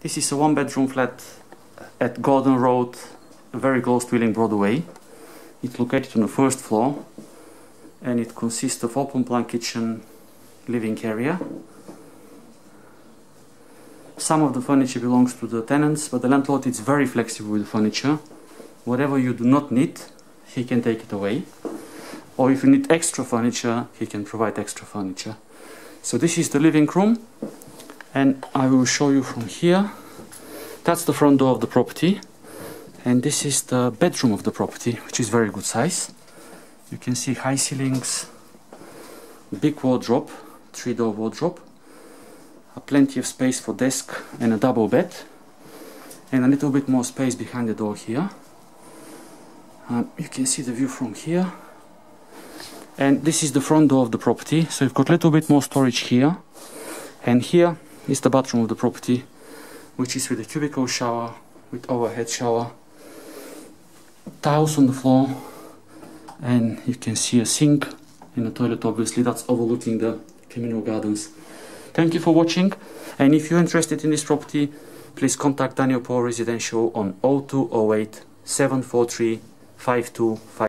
This is a one bedroom flat at Gordon Road, very close to Ealing Broadway. It's located on the first floor and it consists of open plan kitchen, living area. Some of the furniture belongs to the tenants, but the landlord is very flexible with the furniture. Whatever you do not need, he can take it away. Or if you need extra furniture, he can provide extra furniture. So this is the living room and I will show you from here. That's the front door of the property and this is the bedroom of the property which is very good size. You can see high ceilings, big wardrobe, three door wardrobe, plenty of space for desk and a double bed and a little bit more space behind the door here. Um, you can see the view from here and this is the front door of the property so you've got a little bit more storage here and here is the bathroom of the property which is with a cubicle shower with overhead shower tiles on the floor and you can see a sink in the toilet obviously. That's overlooking the communal gardens. Thank you for watching and if you're interested in this property please contact Daniel Paul Residential on 0208 743 5255